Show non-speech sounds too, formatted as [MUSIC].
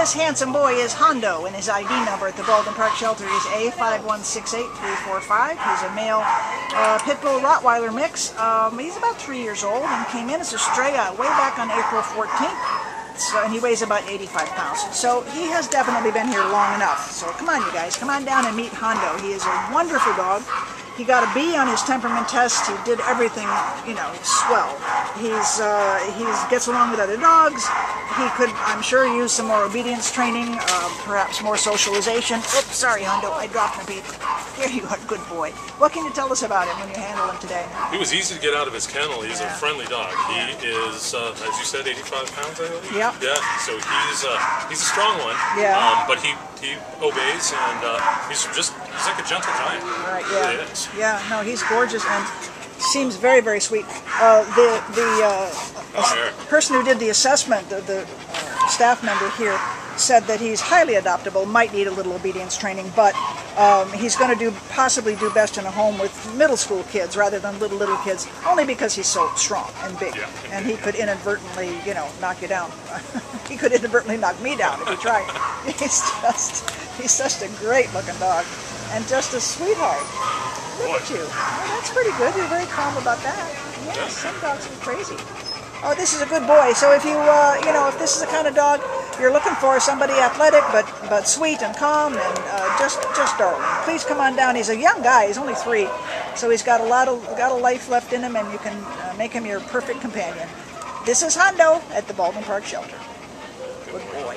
this handsome boy is Hondo, and his ID number at the Baldwin Park Shelter is A5168345. He's a male uh, Pit Bull Rottweiler mix. Um, he's about three years old and came in as a stray uh, way back on April 14th. So, and he weighs about 85 pounds. So he has definitely been here long enough. So come on, you guys, come on down and meet Hondo. He is a wonderful dog. He got a B on his temperament test. He did everything, you know, swell. He's uh, he gets along with other dogs. He could, I'm sure, use some more obedience training, uh, perhaps more socialization. Oops, sorry, Hondo, I dropped my paper. Here you are, good boy. What can you tell us about him when you handle him today? He was easy to get out of his kennel. He's Yeah. a friendly dog. He is, uh, as you said, 85 pounds, I believe. Yep. Yeah. So he's uh, he's a strong one. Yeah. Um, but he he obeys and uh, he's just he's like a gentle giant. Right, yeah. Yeah, no, he's gorgeous and seems very, very sweet. Uh, the the uh, person who did the assessment, the, the uh, staff member here, said that he's highly adoptable, might need a little obedience training, but um, he's going to do possibly do best in a home with middle school kids rather than little little kids, only because he's so strong and big, Yeah. and he could inadvertently, you know, knock you down. [LAUGHS] he could inadvertently knock me down if he tried. [LAUGHS] he's just he's just a great looking dog, and just a sweetheart. Look at you. Well, that's pretty good. You're very calm about that. Yes, some dogs are crazy. Oh, this is a good boy. So if you, uh, you know, if this is the kind of dog you're looking for, somebody athletic but but sweet and calm and uh, just just darling, please come on down. He's a young guy. He's only three, so he's got a lot of got a life left in him, and you can uh, make him your perfect companion. This is Hondo at the Baldwin Park Shelter. Good boy.